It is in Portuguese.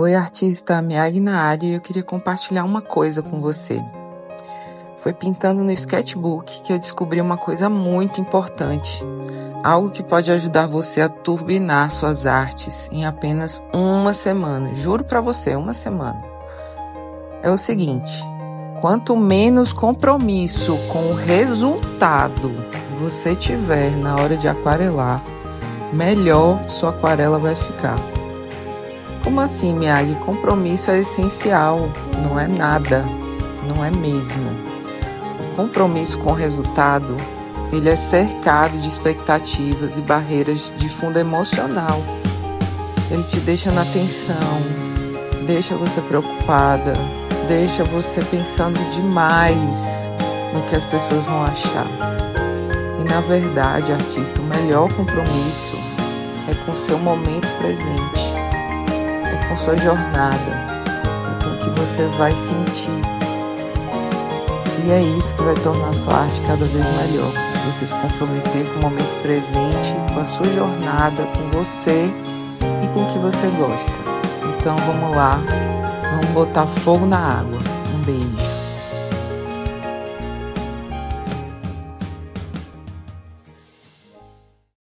Oi, artista Miag na área e eu queria compartilhar uma coisa com você. Foi pintando no sketchbook que eu descobri uma coisa muito importante. Algo que pode ajudar você a turbinar suas artes em apenas uma semana. Juro para você, uma semana. É o seguinte: quanto menos compromisso com o resultado você tiver na hora de aquarelar, melhor sua aquarela vai ficar. Como assim, Miyagi? Compromisso é essencial, não é nada, não é mesmo. compromisso com o resultado, ele é cercado de expectativas e barreiras de fundo emocional. Ele te deixa na tensão, deixa você preocupada, deixa você pensando demais no que as pessoas vão achar. E na verdade, artista, o melhor compromisso é com seu momento presente com sua jornada e com o que você vai sentir. E é isso que vai tornar sua arte cada vez melhor. Se você se comprometer com o momento presente, com a sua jornada, com você e com o que você gosta. Então vamos lá, vamos botar fogo na água. Um beijo.